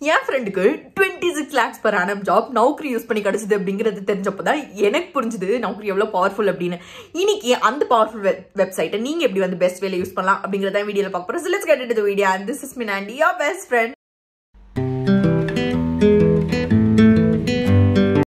என் ஃப்ரெண்டுக்கு twenty six lakhs per annum job Naukri use பண்ணி கிடச்சிது அப்படிங்கிறது தெரிஞ்சப்போ தான் எனக்கு புரிஞ்சுது நௌக்கரி எவ்வளோ பவர்ஃபுல் அப்படின்னு. இன்னைக்கு அந்த பவர்ஃபுல் வெப்சைட்டை நீங்கள் எப்படி வந்து பெஸ்ட் வேலை யூஸ் பண்ணலாம் அப்படிங்கிறத வீடியோவில் பார்க்க போகிறோம் let's video and this is மின் and your best friend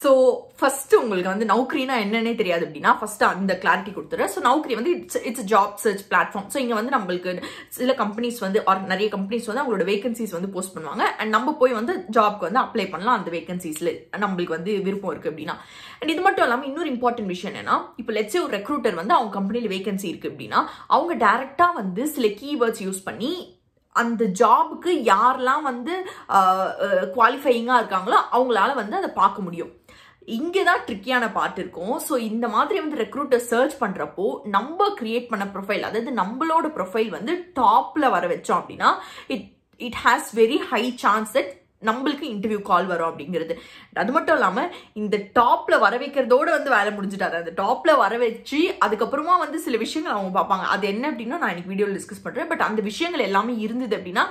so first உங்களுக்கு வந்து நௌக்கரினா என்னன்னே தெரியாது அப்படின்னா ஃபர்ஸ்ட் அந்த கிளாரிட்டி கொடுத்துறேன் ஸோ நௌக்கரி வந்து it's it's job search platform so இங்கே வந்து நம்மளுக்கு சில கம்பெனிஸ் வந்து ஆர் நிறைய கம்பெனிஸ் வந்து அவங்களோட வேகன்சிஸ் வந்து போஸ்ட் பண்ணுவாங்க. அண்ட் நம்ம போய் வந்து ஜாப்க்கு வந்து அப்ளை பண்ணலாம் அந்த வேகன்சிஸ்ல நம்மளுக்கு வந்து விருப்பம் இருக்கு அப்படின்னா. அண்ட் இது மட்டும் இல்லாமல் இன்னொரு இம்பார்ட்டன்ட் விஷயம் என்னன்னா இப்போ லெட்ஸே ஒரு ரெக்ரூட்டர் வந்து அவங்க கம்பெனியில் வேகன்சி இருக்கு அப்படின்னா அவங்க டேரெக்டாக வந்து சில கீவேர்ட்ஸ் யூஸ் பண்ணி அந்த ஜாபுக்கு யாரெல்லாம் வந்து குவாலிஃபையிங்காக இருக்காங்களோ அவங்களால வந்து அதை பார்க்க முடியும். இங்கே தான் ட்ரிக்கியான பார்ட் இருக்கும். ஸோ இந்த மாதிரி வந்து ரெக்ரூட்டர் சர்ச் பண்ணுறப்போ நம்ம கிரியேட் பண்ண ப்ரொஃபைல் அதாவது நம்மளோட ப்ரொஃபைல் வந்து டாப்பில் வர வச்சோம் அப்படின்னா it it has very high chance that நம்மளுக்கு இன்டர்வியூ கால் வரும் அப்படிங்கிறது. அது மட்டும் இல்லாமல் இந்த டாப்பில் வர வைக்கிறதோட வந்து வேலை முடிஞ்சிட்டாரு. அந்த டாப்பில் வர வச்சு அதுக்கப்புறமா வந்து சில விஷயங்கள் அவங்க பார்ப்பாங்க. அது என்ன அப்படின்னா நான் இன்னைக்கு வீடியோவில் டிஸ்கஸ் பண்ணுறேன் பட் அந்த விஷயங்கள் எல்லாமே இருந்தது அப்படின்னா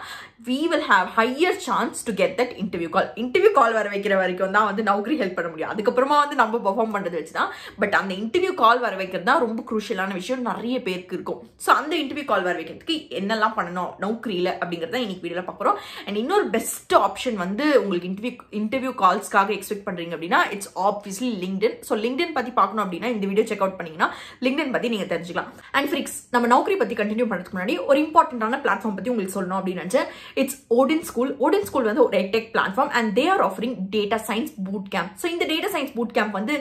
we will have higher chance to get that interview call interview call வர வைக்கிற வரைக்கும் தான் வந்து நௌக்கரி ஹெல்ப் பண்ண முடியும். அதுக்கப்புறமா வந்து நம்ம பெர்ஃபார்ம் பண்ணுறது வச்சு தான். பட் அந்த இன்டர்வியூ கால் வர வைக்கிறது தான் ரொம்ப குரூஷியலான விஷயம். நிறைய பேருக்கு இருக்கும். ஸோ அந்த இன்டர்வியூ கால் வர வைக்கிறதுக்கு என்னெல்லாம் பண்ணணும் நௌக்கரியில் அப்படிங்கிறத இன்னைக்கு வீடியோவில் பார்க்குறோம் அண்ட் இன்னொரு பெஸ்ட் ஆப்ஷன் வந்து உங்களுக்கு இன்டர்வியூ இன்டர்வியூ கால்ஸ்க்காக எக்ஸ்பெக்ட் பண்ணுறீங்க அப்படின்னா it's obviously LinkedIn so LinkedIn பற்றி பார்க்கணும் அப்படின்னா இந்த வீடியோ செக் அவுட் பண்ணீங்கன்னா லிங்க்டின் பற்றி நீங்கள் தெரிஞ்சுக்கலாம். அண்ட் ஃப்ரிக்ஸ் நம்ம நௌக்கரி பற்றி கண்டினியூ பண்ணுறதுக்கு முன்னாடி ஒரு இம்பார்ட்டன்டான பிளாட்ஃபார்ம் பற்றி உங்களுக்கு சொல்லணும் அப்படின்னு நினச்சேன். It's Odin school Odin school வந்து ஒரு tech platform and they are offering data science boot camp so இந்த டேட்டா சயின்ஸ் பூட் கேம்ப் வந்து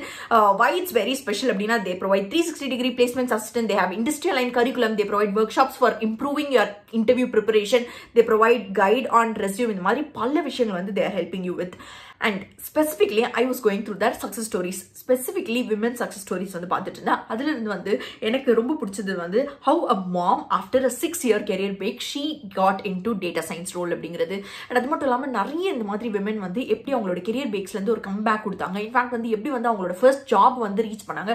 வை இட்ஸ் வெரி ஸ்பெஷல் அப்படின்னா they provide three sixty degree placement assistant they have industrial and curriculum they provide workshops for improving your interview preparation they provide guide on resume இந்த மாதிரி பல விஷயங்கள் வந்து they're helping you with and specifically I was going through their success stories specifically women success stories வந்து பார்த்துட்டு இருந்தேன் அதுலேருந்து வந்து எனக்கு ரொம்ப பிடிச்சது வந்து how a mom after a six year career break she got into data science role அப்படிங்கிறது. அண்ட் அது மட்டும் இல்லாமல் நிறைய இந்த மாதிரி விமன் வந்து எப்படி அவங்களோட கெரியர் பிரேக்ஸ்லேருந்து ஒரு கம்பேக் கொடுத்தாங்க. இன்ஃபேக்ட் வந்து எப்படி வந்து அவங்களோட ஃபர்ஸ்ட் ஜாப் வந்து ரீச் பண்ணாங்க.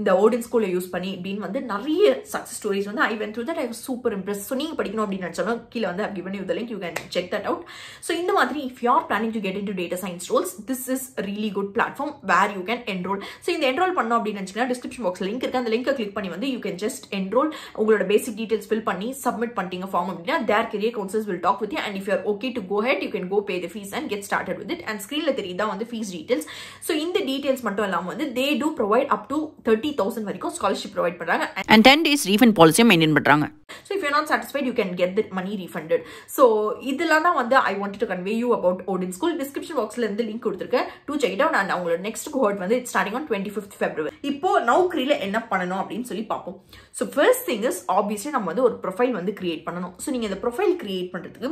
இந்த ஓடின் ஸ்கூலை யூஸ் பண்ணி அப்படின்னு வந்து நிறைய சக்ஸஸ் ஸ்டோரிஸ் வந்து I went through that I super impress so நீங்கள் படிக்கணும் அப்படின்னு நினச்சாலும் கீழே வந்து new the link you can check that out so இந்த மாதிரி if you are planning to get into data science roles this is really good platform where you can enroll so இந்த enroll பண்ணோம் அப்படின்னு நினச்சிங்கன்னா டிஸ்கிரிப்ஷன் பாக்ஸ் லிங்க் இருக்கு. அந்த லிங்கை click பண்ணி வந்து யூ கேன் ஜஸ்ட் என்ரோல் உங்களோட பேசிக் டீடைல்ஸ் ஃபில் பண்ணி சப்மிட் பண்ணிட்டீங்க ஃபார்ம் அப்படின்னா their career counsels will talk with and if you're okay to go head you can go pay the fees and get started with it and ஸ்க்ரீனில் தெரியுதா வந்து fees details so இந்த details மட்டும் இல்லாமல் வந்து they do provide up to thirty thousand வரைக்கும் scholarship provide பண்ணுறாங்க and ten days refund பாலிசியும் மெயின்டைன் பண்ணுறாங்க so if you not satisfied you can get that money refunded so இதெல்லாம் தான் வந்து I want to convey you about Odin school description பாக்ஸ்ல இருந்து link கொடுத்துருக்கேன். டூ செக் டவுன் அண்ட் அவங்களோட next cohort வந்து starting on twenty fifth February இப்போ நௌக்கரியில் என்ன பண்ணணும் அப்படின்னு சொல்லி பார்ப்போம். So first thing is obviously நம்ம வந்து ஒரு ப்ரொஃபைல் வந்து கிரியேட் பண்ணணும். ஸோ நீங்கள் இந்த ப்ரொஃபைல் கிரியேட் பண்ணுறதுக்கு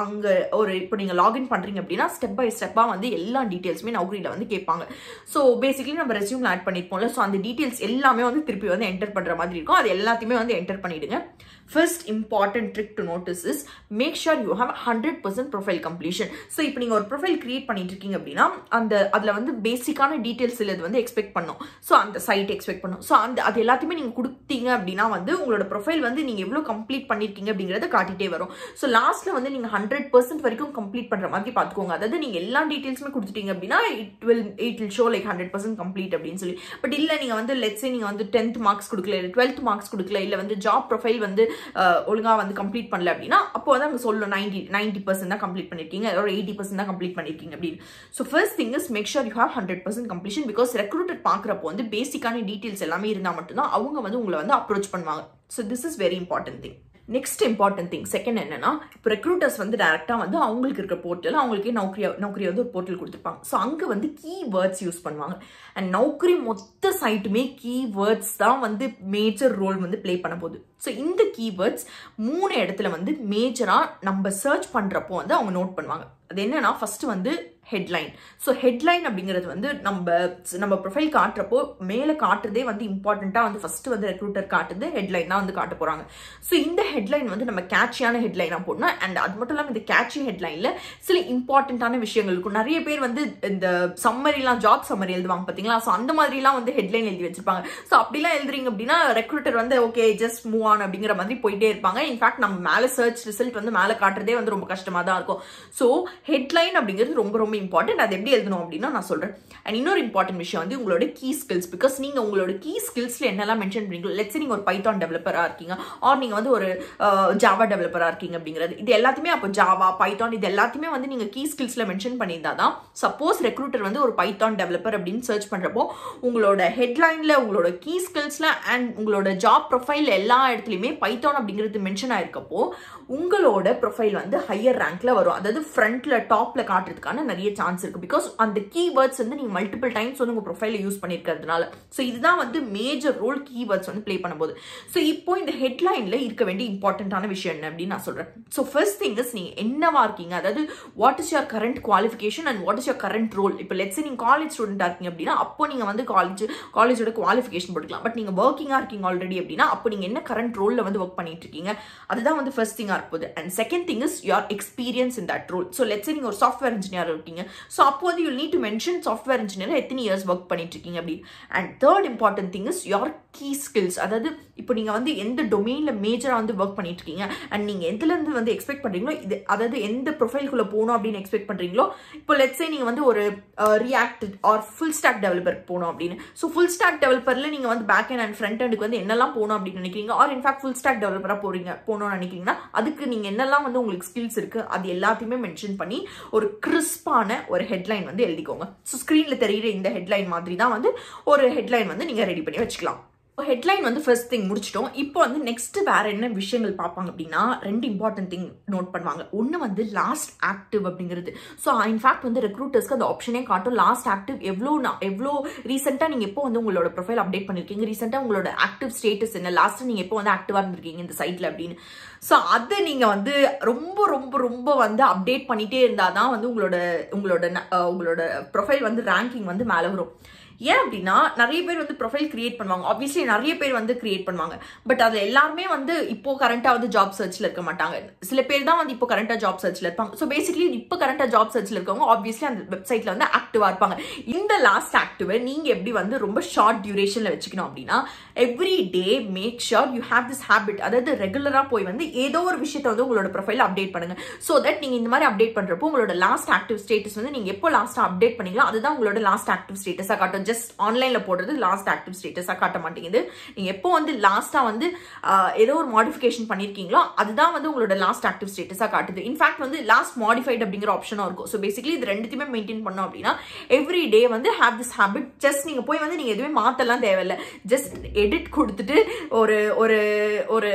அங்கே ஒரு இப்போ நீங்கள் லாகின் பண்ணுறீங்க அப்படின்னா ஸ்டெப் பை ஸ்டெப்பாக வந்து எல்லா டீட்டெயில்ஸுமே நௌக்கரியில் வந்து கேட்பாங்க. ஸோ பேசிக்கலி நம்ம ரெஸ்யூமில் ஆட் பண்ணியிருப்போம்ல ஸோ அந்த டீட்டெயில்ஸ் எல்லாமே வந்து திருப்பி வந்து என்டர் பண்ணுற மாதிரி இருக்கும். அது எல்லாத்தையுமே வந்து என்டர் பண்ணிவிடுங்க first important trick to notice is make sure you have hundred percent profile completion so இப்போ நீங்கள் ஒரு ப்ரொஃபைல் கிரியேட் பண்ணிட்டு இருக்கீங்க அப்படின்னா அந்த அதில் வந்து பேசிக்கான டீட்டெயில்ஸ் இல்லை வந்து எக்ஸ்பெக்ட் பண்ணும். ஸோ அந்த சைட் எக்ஸ்பெக்ட் பண்ணும். ஸோ அந்த அது எல்லாத்தையுமே நீங்கள் கொடுத்தீங்க அப்படின்னா வந்து உங்களோட ப்ரொஃபைல் வந்து நீங்கள் எவ்வளோ கம்ப்ளீட் பண்ணியிருக்கீங்க அப்படிங்கிறத காட்டிகிட்டே வரும். ஸோ லாஸ்ட்டில் வந்து நீங்கள் ஹண்ட்ரட் பர்சன்ட் வரைக்கும் கம்ப்ளீட் பண்ணுற மாதிரி பார்த்துக்கோங்க அதாவது நீங்கள் எல்லா டீட்டெயில்ஸுமே கொடுத்துட்டீங்க அப்படின்னா it will it will show like hundred percent complete அப்படின்னு சொல்லி. பட் இல்லை நீங்கள் வந்து லெட்ஸே நீங்கள் வந்து டென்த் மார்க்ஸ் கொடுக்கல இல்லை டுவெல்த் மார்க்ஸ் கொடுக்கல இல்லை வந்து ஜாப் ப்ரொஃபைல் வந்து ஒழுங்காக வந்து கம்ப்ளீட் பண்ணல அப்படின்னா அப்போ வந்து அங்கே சொல்லணும் நைன்டி நைன்டி பர்சன்ட் தான் கம்ப்ளீட் பண்ணிருக்கீங்க ஒரு எயிட்டி பர்சன்ட் தான் கம்ப்ளீட் பண்ணிருக்கீங்க அப்படின்னு. So first thing is make sure you have hundred percent completion because recruiter பார்க்குறப்போ வந்து பேசிக்கான டீட்டெயில்ஸ் எல்லாமே இருந்தால் மட்டும்தான் அவங்க வந்து உங்களை வந்து அப்ரோச் பண்ணுவாங்க. So this is very important thing next important thing second என்னன்னா இப்போ ரெக்ரூட்டர்ஸ் வந்து டேரெக்டாக வந்து அவங்களுக்கு இருக்கிற போர்ட்டல் அவங்களுக்கே நௌக்கரி நௌக்கரி வந்து ஒரு போர்ட்டல் கொடுத்துருப்பாங்க. ஸோ அங்கே வந்து கீவேர்ட்ஸ் யூஸ் பண்ணுவாங்க. அண்ட் நௌக்கரி மொத்த சைட்டுமே கீவேர்ட்ஸ் தான் வந்து மேஜர் ரோல் வந்து ப்ளே பண்ண போகுது. ஸோ இந்த கீவேர்ட்ஸ் மூணு இடத்துல வந்து மேஜராக நம்ம சர்ச் பண்ணுறப்போ வந்து அவங்க நோட் பண்ணுவாங்க. அது என்னன்னா ஃபர்ஸ்ட் வந்து ஹெட்லைன் ஸோ ஹெட்லைன் அப்படிங்கிறது வந்து நம்ம நம்ம ப்ரொஃபைல் காட்டுறப்போ மேலே காட்டுறதே வந்து இம்பார்ட்டண்ட்டாக வந்து ஃபஸ்ட்டு வந்து ரெக்ரூட்டர் காட்டுறது ஹெட்லைன் தான் வந்து காட்ட போகிறாங்க ஸோ இந்த ஹெட்லைன் வந்து நம்ம கேட்சியான ஹெட்லைனாக போடணும். அண்ட் அது மட்டும் இல்லாமல் இந்த கேட்சி ஹெட்லைனில் சில இம்பார்ட்டண்ட்டான விஷயங்கள் இருக்கும். நிறைய பேர் வந்து இந்த சம்மரிலாம் ஜாப் சம்மரி எழுதுவாங்க பார்த்தீங்களா ஸோ அந்த மாதிரிலாம் வந்து ஹெட்லைன் எழுதி வச்சிருப்பாங்க. ஸோ அப்படிலாம் எழுதுறீங்க அப்படின்னா ரெக்ரூட்டர் வந்து ஓகே ஜஸ்ட் மூவ் ஆன் அப்படிங்கிற மாதிரி போயிட்டே இருப்பாங்க. இன்ஃபேக்ட் நம்ம மேலே சர்ச் ரிசல்ட் வந்து மேலே காட்டுறதே வந்து ரொம்ப கஷ்டமாக தான் இருக்கும். ஸோ ஹெட்லைன் அப்படிங்கிறது ரொம்ப ரொம்ப இம்பார்ட்டன்ட் அது எப்படி எழுதணும் அப்படின்னா நான் சொல்கிறேன் அண்ட் இன்னொரு இம்பார்ட்டன்ட் விஷயம் வந்து உங்களோட கீ ஸ்கில்ஸ் பிகாஸ் நீங்கள் உங்களோட கீ ஸ்கில்ஸில் என்னெல்லாம் மென்ஷன் பண்ணுறீங்களோ லெட்ஸ் நீங்கள் ஒரு பைத்தான் டெவலப்பராக இருக்கீங்க ஆர் நீங்கள் வந்து ஒரு ஜாவா டெவலப்பராக இருக்கீங்க அப்படிங்கிறது இது எல்லாத்தையுமே அப்போ ஜாவா பைத்தான் இது எல்லாத்தையுமே வந்து நீங்கள் கீ ஸ்கில்ஸில் மென்ஷன் பண்ணியிருந்தா தான் சப்போஸ் ரெக்ரூட்டர் வந்து ஒரு பைத்தான் டெவலப்பர் அப்படின்னு சர்ச் பண்ணுறப்போ உங்களோட ஹெட்லைனில் உங்களோட கீ ஸ்கில்ஸில் அண்ட் உங்களோட ஜாப் ப்ரொஃபைல் எல்லா இடத்துலையுமே பைத்தான் அப்படிங்கிறது மென்ஷன் ஆயிருக்கப்போ உங்களோட ப்ரொஃபைல் வந்து ஹையர் ரேங்க்ல வரும். அதாவது ஃப்ரண்ட்ல டாப்ல காட்டுறதுக்கான நிறைய சான்ஸ் இருக்கு. பிகாஸ் அந்த கீவேர்ட்ஸ் வந்து நீங்க மல்டிபிள் டைம்ஸ் வந்து உங்க ப்ரொஃபைல யூஸ் பண்ணிருக்கிறதுனால ஸோ இதுதான் வந்து மேஜர் ரோல் கீவேர்ட்ஸ் வந்து ப்ளே பண்ணும்போது. ஸோ இப்போ இந்த ஹெட்லைன்ல இருக்க வேண்டிய இம்பார்ட்டன்டான விஷயம் என்ன அப்படின்னு நான் சொல்றேன். ஸோ ஃபர்ஸ்ட் திங் இஸ் நீங்க என்னவா இருக்கீங்க? அதாவது what is your current qualification and what is your current role இப்போ லெட்ஸ் நீங்க காலேஜ் ஸ்டூடெண்டா இருக்கீங்க அப்படின்னா அப்போ நீங்க வந்து காலேஜ் காலேஜோட குவாலிஃபிகேஷன் போட்டுக்கலாம். பட் நீங்க ஒர்க்கிங்கா இருக்கீங்க ஆல்ரெடி அப்படின்னா அப்போ நீங்க என்ன கரண்ட் ரோல்ல வந்து ஒர்க் பண்ணிட்டு இருக்கீங்க? அதுதான் வந்து ஃபர்ஸ்ட் திங்கா இருப்போது and second thing is your experience in that role so let's நீங்க ஒரு சாஃப்ட்வேர் இன்ஜினியர் இருக்கீங்க. ஸோ அப்போ வந்து you need to mention software engineer எத்தனை இயர்ஸ் ஒர்க் பண்ணிட்டு இருக்கீங்க அப்படின்னு and third important thing is your key skills அதாவது இப்போ நீங்கள் வந்து எந்த டொமெயினில் மேஜராக வந்து ஒர்க் பண்ணிட்டு இருக்கீங்க அண்ட் நீங்கள் எதுலேருந்து வந்து எக்ஸ்பெக்ட் பண்ணுறீங்களோ இது அதாவது எந்த ப்ரொஃபைல்குள்ளே போகணும் அப்படின்னு எக்ஸ்பெக்ட் பண்ணுறீங்களோ இப்போ லெட்ஸே நீங்கள் வந்து ஒரு react or full stack developer போகணும் அப்படின்னு. ஸோ ஃபுல் ஸ்டாக் டெவலப்பரில் நீங்கள் வந்து பேக் அண்ட் அண்ட் ஃப்ரண்ட் ஹண்டுக்கு வந்து என்னெல்லாம் போகணும் அப்படின்னு நினைக்கிறீங்க? Or in fact full stack டெவலப்பராக போகிறீங்க போகணும்னு நினைக்கிறீங்கன்னா அதுக்கு நீங்கள் என்னெல்லாம் வந்து உங்களுக்கு ஸ்கில்ஸ் இருக்குது அது எல்லாத்தையுமே மென்ஷன் பண்ணி ஒரு கிறிஸ்பான ஒரு ஹெட்லைன் வந்து எழுதிக்கோங்க. ஸோ ஸ்க்ரீனில் தெரிகிற இந்த ஹெட்லைன் மாதிரி தான் வந்து ஒரு ஹெட்லைன் வந்து நீங்கள் ரெடி பண்ணி வச்சுக்கலாம். இப்போ ஹெட்லைன் வந்து ஃபர்ஸ்ட் திங் முடிச்சிட்டோம். இப்போ வந்து நெக்ஸ்ட் வேற என்ன விஷயங்கள் பார்ப்பாங்க அப்படின்னா ரெண்டு இம்பார்ட்டன்ட் திங் நோட் பண்ணுவாங்க. ஒன்று வந்து லாஸ்ட் ஆக்டிவ் அப்படிங்கிறது. ஸோ இன்ஃபேக்ட் வந்து ரெக்ரூட்டர்ஸ்க்கு அந்த ஆப்ஷனே காட்டும். லாஸ்ட் ஆக்டிவ் எவ்வளோ எவ்வளோ ரீசெண்டாக நீங்கள் எப்போ வந்து உங்களோட ப்ரொஃபைல் அப்டேட் பண்ணிருக்கீங்க? ரீசெண்டாக உங்களோட ஆக்டிவ் ஸ்டேட்டஸ் என்ன? லாஸ்ட் நீங்கள் எப்போ வந்து ஆக்டிவாக இருந்திருக்கீங்க இந்த சைட்டில் அப்படின்னு. ஸோ அதை நீங்கள் வந்து ரொம்ப ரொம்ப ரொம்ப வந்து அப்டேட் பண்ணிட்டே இருந்தால் தான் வந்து உங்களோட உங்களோட உங்களோட ப்ரொஃபைல் வந்து ரேங்கிங் வந்து மேலே வரும். ஏன் அப்படின்னா நிறைய பேர் வந்து ப்ரொஃபைல் கிரியேட் பண்ணுவாங்க. ஆப்வியஸ்லி நிறைய பேர் வந்து கிரியேட் பண்ணுவாங்க. பட் அது எல்லாருமே வந்து இப்போ கரண்டாக வந்து ஜாப் சர்ச்சில் இருக்க மாட்டாங்க. சில பேர் தான் வந்து இப்போ கரண்டாக ஜாப் சர்ச்சில் இருப்பாங்க. ஸோ பேசிக்லி இப்போ கரண்டாக ஜாப் சர்ச்சில் இருக்கவங்க ஆப்வியஸ்லி அந்த வெப்சைட்டில் வந்து ஆக்டிவாக இருப்பாங்க. இந்த லாஸ்ட் ஆக்டிவை நீங்கள் எப்படி வந்து ரொம்ப ஷார்ட் டியூரேஷனில் வச்சுக்கணும் அப்படின்னா every day make sure you have this habit அதாவது ரெகுலராக போய் வந்து ஏதோ ஒரு விஷயத்தை வந்து உங்களோட ப்ரொஃபைல் அப்டேட் பண்ணுங்க. ஸோ தட் நீங்கள் இந்த மாதிரி அப்டேட் பண்றப்போ உங்களோட லாஸ்ட் ஆக்டிவ் ஸ்டேட்டஸ் வந்து நீங்கள் எப்போ லாஸ்ட்டாக அப்டேட் பண்ணீங்களோ அதுதான் உங்களோட லாஸ்ட் ஆக்டிவ் ஸ்டேட்டஸாக காட்டும். ஜஸ்ட் ஆன்லைனில் போடுறது லாஸ்ட் ஆக்டிவ் ஸ்டேட்டஸாக காட்ட மாட்டேங்குது. நீங்கள் எப்போ வந்து லாஸ்ட்டாக வந்து ஏதோ ஒரு மாடிஃபிகேஷன் பண்ணிருக்கீங்களோ அதுதான் வந்து உங்களோட லாஸ்ட் ஆக்டிவ் ஸ்டேட்டஸாக காட்டுது. இன்ஃபேக்ட் வந்து லாஸ்ட் மாடிஃபைட் அப்படிங்கிற ஆப்ஷனும் இருக்கும். ஸோ பேசிக்கலி இது ரெண்டுத்தையுமே மெயின்டைன் பண்ணோம் அப்படின்னா எவ்ரி டே வந்து ஹேவ் திஸ் ஹேபிட் ஜஸ்ட் நீங்கள் போய் வந்து நீங்கள் எதுவுமே மாற்றலாம் தேவையில்ல. ஜஸ்ட் எடிட் கொடுத்துட்டு ஒரு ஒரு ஒரு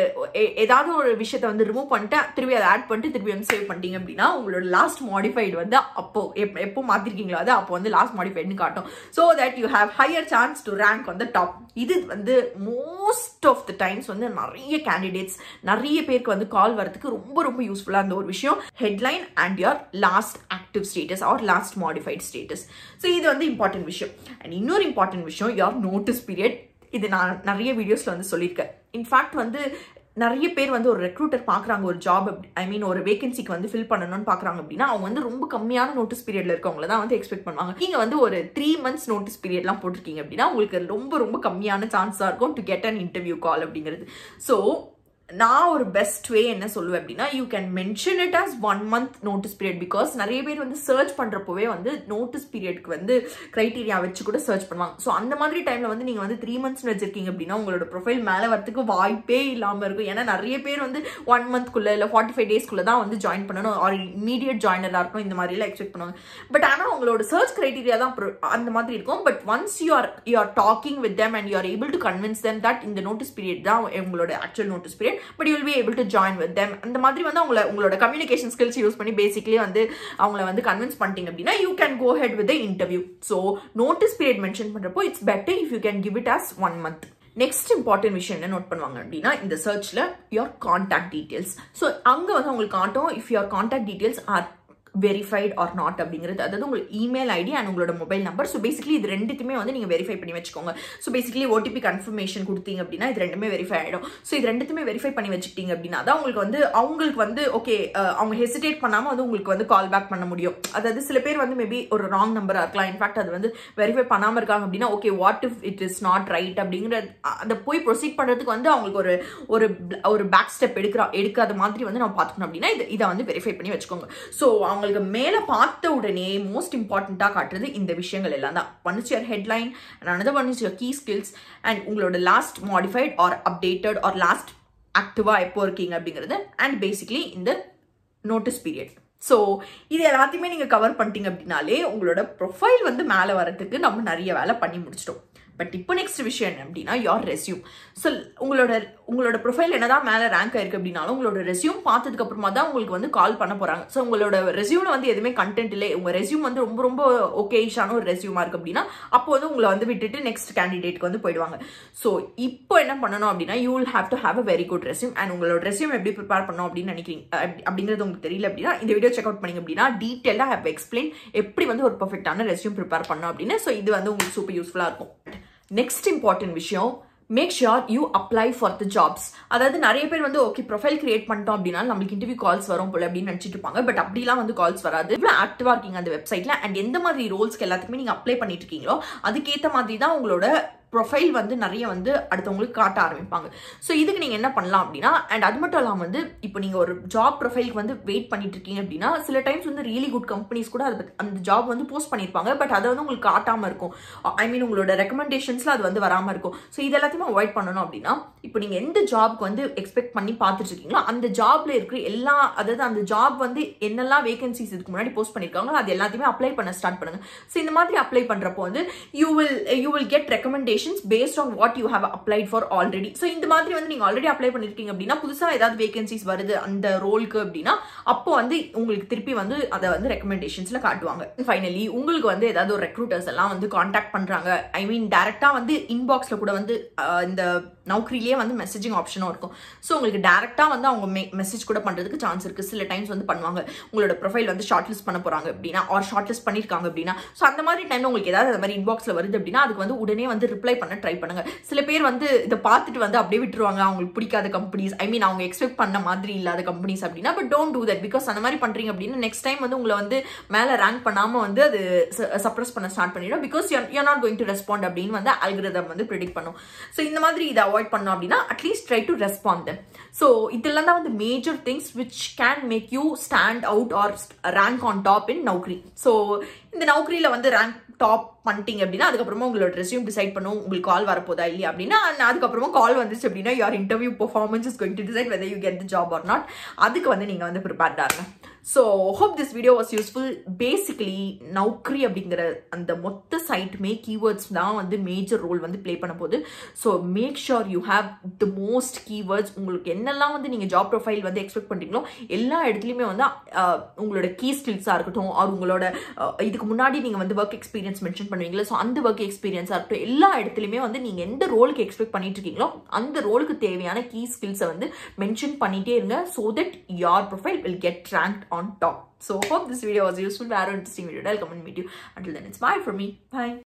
ஏதாவது ஒரு விஷயத்த வந்து ரிமூவ் பண்ணிட்டு திருப்பி அதை ஆட் பண்ணிட்டு திருப்பி வந்து சேவ் பண்ணிட்டீங்க அப்படின்னா உங்களோட லாஸ்ட் மாடிஃபைடு வந்து அப்போ எப்போ மாத்திருக்கீங்களோ அது அப்போ வந்து லாஸ்ட் மாடிஃபைடுன்னு காட்டும். So that you have higher chance to rank on the top இது வந்து மோஸ்ட் ஆஃப் த டைம்ஸ் வந்து நிறைய கேண்டிடேட்ஸ் நிறைய பேருக்கு வந்து கால் வரதுக்கு ரொம்ப ரொம்ப யூஸ்ஃபுல்லாக இருந்த ஒரு விஷயம். Headline and your last active status or last modified status so இது வந்து இம்பார்ட்டன்ட் விஷயம். அண்ட் இன்னொரு இம்பார்ட்டன்ட் விஷயம் யுவர் நோட்டீஸ் பீரியட் இது நான் நிறைய வீடியோஸில் வந்து சொல்லியிருக்கேன். இன்ஃபேக்ட் வந்து நிறைய பேர் வந்து ஒரு ரெக்ரூட்டர் பார்க்குறாங்க ஒரு ஜாப் ஐ மீன் ஒரு வேகன்சிக்கு வந்து ஃபில் பண்ணணும்னு பார்க்குறாங்க அப்படின்னா அவங்க வந்து ரொம்ப கம்மியான நோட்டீஸ் பீரியடில் இருக்கவங்கள தான் வந்து எக்ஸ்பெக்ட் பண்ணுவாங்க. நீங்கள் வந்து ஒரு த்ரீ மந்த்ஸ் நோட்டீஸ் பீரியட்லாம் போட்டிருக்கீங்க அப்படின்னா உங்களுக்கு ரொம்ப ரொம்ப கம்மியான சான்ஸாக இருக்கும் to get an interview call அப்படிங்கிறது. ஸோ நான் ஒரு பெஸ்ட் வே என்ன சொல்லுவேன் அப்படின்னா you can mention it as one month notice period because நிறைய பேர் வந்து சர்ச் பண்ணுறப்போவே வந்து நோட்டீஸ் பீரியட்க்கு வந்து க்ரைட்டீரியா வச்சு கூட சர்ச் பண்ணுவாங்க. ஸோ அந்த மாதிரி டைமில் வந்து நீங்கள் வந்து த்ரீ மந்த்ஸ் வச்சிருக்கீங்க அப்படின்னா உங்களோட ப்ரொஃபைல் மேலே வரத்துக்கு வாய்ப்பே இல்லாமல் இருக்கும். ஏன்னா நிறைய பேர் வந்து ஒன் மந்த்க்குள்ளே இல்லை ஃபார்ட்டி ஃபைவ் டேஸ்க்குள்ளே தான் வந்து ஜாயின் பண்ணணும். ஆர் இமீடியட் ஜாயினராக இருக்கும் இந்த மாதிரிலாம் எக்ஸ்பெக்ட் பண்ணுவாங்க. பட் ஆனால் உங்களோட சர்ச் க்ரைட்டீரியா தான் அந்த மாதிரி இருக்கும். But once you are you are talking with them and you are able to convince them that இந்த நோட்டீஸ் பீரியட் தான் உங்களோட actual notice period but you will be able to join with them அந்த மாதிரி வந்து அவங்கள உங்களோட communication skills use பண்ணி basically வந்து அவங்கள வந்து கன்வின்ஸ் பண்ணிட்டீங்க அப்படின்னா you can go head with interview so notice period mention பண்ணுறப்போ it's better if you can give it as one month next important விஷயம் என்ன நோட் பண்ணுவாங்க அப்படின்னா இந்த சர்ச்சில் யுவர் கான்டாக்ட் டீட்டெயில்ஸ் ஸோ அங்கே வந்து உங்களுக்கு காட்டும் if your contact details are verified or not அப்படிங்கிறது. அதாவது உங்கள் இமெயில் ஐடி அண்ட் உங்களோட மொபைல் நம்பர் ஸோ பேசிக்கலி இது ரெண்டுத்துமே வந்து நீங்கள் வெரிஃபை பண்ணி வச்சுக்கோங்க. ஸோ பேசிக்கலி ஓடிபி கன்ஃபர்மேஷன் கொடுத்தீங்க அப்படின்னா இது ரெண்டுமே வெரிஃபை ஆகிடும் ஸோ இது ரெண்டுத்துமே வெரிஃபை பண்ணி வச்சுக்கிட்டீங்க அப்படின்னா தான் உங்களுக்கு வந்து அவங்களுக்கு வந்து ஓகே அவங்க ஹெசிடேட் பண்ணாமல் வந்து உங்களுக்கு வந்து கால் பேக் பண்ண முடியும். அதாவது சில பேர் வந்து மேபி ஒரு ராங் நம்பராக இருக்கலாம். இன்ஃபேக்ட் அது வந்து வெரிஃபை பண்ணாமல் இருக்காங்க அப்படின்னா okay what if it is not right அப்படிங்கிற அதை போய் ப்ரொசீட் பண்ணுறதுக்கு வந்து அவங்களுக்கு ஒரு ஒரு ஒரு பேக் ஸ்டெப் எடுக்கிறா எடுக்காத மாதிரி வந்து நம்ம பார்த்துக்கணும் அப்படின்னா இது இதை வந்து வெரிஃபை பண்ணி வச்சுக்கோங்க. ஸோ அவங்க அவங்களுக்கு மேலே பார்த்த உடனே மோஸ்ட் இம்பார்ட்டண்ட்டாக காட்டுறது இந்த விஷயங்கள் எல்லாம் தான். One is your headline and another one is your key skills and உங்களோட last modified or updated or last ஆக்டிவாக எப்போ இருக்கீங்க அப்படிங்கிறது அண்ட் பேசிக்லி இந்த நோட்டீஸ் பீரியட் ஸோ இது எல்லாத்தையுமே நீங்கள் கவர் பண்ணிட்டீங்க அப்படின்னாலே உங்களோட ப்ரொஃபைல் வந்து மேலே வரதுக்கு நம்ம நிறைய வேலை பண்ணி முடிச்சிட்டோம். பட் இப்போ நெக்ஸ்ட் விஷயம் என்ன அப்படின்னா யார் ரெஸ்யூம் ஸோ உங்களோட உங்களோட ப்ரொஃபைல் என்னதான் மேலே ரேங்க் ஆயிருக்கு அப்படின்னாலும் உங்களோட ரெஸ்யூம் பார்த்ததுக்கு அப்புறமா தான் உங்களுக்கு வந்து கால் பண்ண போறாங்க. ஸோ உங்களோட ரெஸ்யூம்ல வந்து எதுவுமே கண்டென்ட் இல்லை. உங்க ரெஸ்யூம் வந்து ரொம்ப ரொம்ப ஓகேஷான ஒரு ரெஸ்யூமா இருக்கு அப்படின்னா அப்போ வந்து உங்களை வந்து விட்டுட்டு நெக்ஸ்ட் கேண்டிடேட்க்கு வந்து போயிடுவாங்க. ஸோ இப்போ என்ன பண்ணணும் அப்படின்னா you will have to have a very good resume and உங்களோட ரெஸ்யூம் எப்படி ப்ரிப்பேர் பண்ணணும் அப்படின்னு நினைக்கிறீங்க அப்படிங்கிறது உங்களுக்கு தெரியல அப்படின்னா இந்த வீடியோ செக் அவுட் பண்ணிங்க அப்படின்னா டீட்டெயிலாக ஹேவ் எக்ஸ்பிளைன் எப்படி வந்து ஒரு பர்ஃபெக்டான ரெஸ்யூம் ப்ரிப்பேர் பண்ணோம் அப்படின்னு. ஸோ இது வந்து உங்களுக்கு சூப்பர் யூஸ்ஃபுல்லாக இருக்கும். நெக்ஸ்ட் இம்பார்ட்டன்ட் விஷயம் make sure you apply for the jobs அதாவது நிறைய பேர் வந்து ஓகே ப்ரொஃபைல் கிரியேட் பண்ணிட்டோம் அப்படின்னா நம்மளுக்கு இன்டர்வியூ கால்ஸ் வரும் போல அப்படின்னு நினச்சிட்டு இருப்பாங்க. பட் அப்படிலாம் வந்து கால்ஸ் வராது. இவ்வளோ ஆக்டிவாக இருக்கீங்க அந்த வெப்சைட்ல அண்ட் எந்த மாதிரி ரோல்ஸ்க்கு எல்லாத்துக்குமே நீங்கள் அப்ளை பண்ணிட்டு இருக்கீங்களோ அதுக்கேற்ற மாதிரி தான் உங்களோட ப்ரொஃபைல் வந்து நிறைய வந்து அடுத்தவங்களுக்கு காட்ட ஆரம்பிப்பாங்க. ஸோ இதுக்கு நீங்கள் என்ன பண்ணலாம் அப்படின்னா அண்ட் அது மட்டும் இல்லாமல் வந்து இப்போ நீங்கள் ஒரு ஜாப் ப்ரொஃபைலுக்கு வந்து வெயிட் பண்ணிட்டு இருக்கீங்க அப்படின்னா சில டைம்ஸ் வந்து ரியலி குட் கம்பெனிஸ் கூட அது அந்த ஜாப் வந்து போஸ்ட் பண்ணியிருப்பாங்க பட் அதை வந்து உங்களுக்கு காட்டாமல் இருக்கும். ஐ மீன் உங்களோட ரெக்கமெண்டேஷன்ஸில் அது வந்து வராமல் இருக்கும். ஸோ இது எல்லாத்தையுமே அவாய்ட் பண்ணணும் அப்படின்னா இப்போ நீங்கள் எந்த ஜாப்க்கு வந்து எக்ஸ்பெக்ட் பண்ணி பார்த்துட்டு இருக்கீங்களோ அந்த ஜாப்ல இருக்கிற எல்லா அதாவது அந்த ஜாப் வந்து என்னெல்லாம் வேகன்சிஸ் இதுக்கு முன்னாடி போஸ்ட் பண்ணியிருக்காங்களோ அது எல்லாத்தையுமே அப்ளை பண்ண ஸ்டார்ட் பண்ணுங்க. ஸோ இந்த மாதிரி அப்ளை பண்ணுறப்போ வந்து you will you will get recommendation recommendations based on what you have applied for already so இந்த மாதிரி வந்து நீங்கள் ஆல்ரெடி அப்ளை பண்ணிருக்கீங்க அப்படின்னா புதுசாக ஏதாவது வேகன்சிஸ் வருது அந்த ரோலுக்கு அப்படின்னா அப்போ வந்து உங்களுக்கு திருப்பி வந்து அதை வந்து ரெக்கமெண்டேஷன்ஸ்ல காட்டுவாங்க. ஃபைனலி உங்களுக்கு வந்து ஏதாவது ஒரு ரெக்ரூட்டர்ஸ் எல்லாம் வந்து காண்டாக்ட் பண்றாங்க. ஐ மீன் டேரக்டா வந்து இன்பாக்ஸ்ல கூட வந்து இந்த நௌக்கரிலேயே வந்து மெசேஜிங் ஆப்ஷனும் இருக்கும். ஸோ உங்களுக்கு டேரெக்டாக வந்து அவங்க மெ மெசேஜ் கூட பண்ணுறதுக்கு சான்ஸ் இருக்குது சில டைம்ஸ் வந்து பண்ணுவாங்க. உங்களோட ப்ரொஃபைல் வந்து ஷார்ட் லிஸ்ட் பண்ண போகிறாங்க அப்படின்னா ஆர் ஷார்ட் லிஸ்ட் பண்ணியிருக்காங்க அப்படின்னா. ஸோ அந்த மாதிரி டைம் உங்களுக்கு ஏதாவது அந்த மாதிரி இன்பாக்ஸில் வருது அப்படின்னா அதுக்கு வந்து உடனே வந்து ரிப்ளை பண்ண ட்ரை பண்ணுங்க. சில பேர் வந்து இதை பார்த்துட்டு வந்து அப்படியே விட்டுருவாங்க. அவங்களுக்கு பிடிக்காத கம்பெனிஸ் ஐ மீன் அவங்க எக்ஸ்பெக்ட் பண்ண மாதிரி இல்லாத கம்பெனிஸ் அப்படின்னா but don't do that because அந்த மாதிரி பண்ணுறீங்க அப்படின்னா நெக்ஸ்ட் டைம் வந்து உங்களை வந்து மேலே ரேங்க் பண்ணாமல் வந்து அது சப்ரஸ் பண்ண ஸ்டார்ட் பண்ணிடும். Because you not going to respond அப்படின்னு வந்து அல்கிரதம் வந்து ப்ரிடிக் பண்ணும். ஸோ இந்த மாதிரி இதை அவாய்ட் பண்ணோம் அப்படின்னா at least try to respond them so இதெல்லாம் தான் வந்து major things which can make you stand out or rank on top in Naukri so இந்த நௌக்ரியில் வந்து ரேங்க் டாப் பண்ணிட்டீங்க அப்படின்னா அதுக்கப்புறமா உங்களோட ரெசியூம் டிசைட் பண்ணும் உங்களுக்கு கால் வரப்போதா இல்லையா அப்படின்னா அதுக்கப்புறமா கால் வந்துச்சு அப்படின்னா your interview performance is going to decide whether you get the job or not அதுக்கு வந்து நீங்கள் வந்து ப்ரிப்பேர்டாக இருங்க so hope this video was useful basically Naukri அப்படிங்கிற அந்த மொத்த சைட்டுமே கீவேர்ட்ஸ் தான் வந்து மேஜர் ரோல் வந்து ப்ளே பண்ண போகுது. So make sure you have the most keywords உங்களுக்கு என்னெல்லாம் வந்து நீங்கள் ஜாப் ப்ரொஃபைல் வந்து எக்ஸ்பெக்ட் பண்ணுறீங்களோ எல்லா இடத்துலையுமே வந்து உங்களோட கீ ஸ்கில்ஸாக இருக்கட்டும் ஆர் உங்களோட இதுக்கு முன்னாடி நீங்கள் வந்து ஒர்க் எக்ஸ்பீரியன்ஸ் மென்ஷன் பண்ணுவீங்களா ஸோ அந்த ஒர்க் எக்ஸ்பீரியன்ஸாக இருக்கட்டும் எல்லா இடத்துலையுமே வந்து நீங்கள் எந்த ரோலுக்கு எக்ஸ்பெக்ட் பண்ணிட்டு இருக்கீங்களோ அந்த ரோலுக்கு தேவையான கீ ஸ்கில்ஸை வந்து மென்ஷன் பண்ணிட்டே இருங்க so that your profile will get rank on top. So hope this video was useful. If you are interesting video, I'll come and meet you. Until then, it's bye for me. Bye.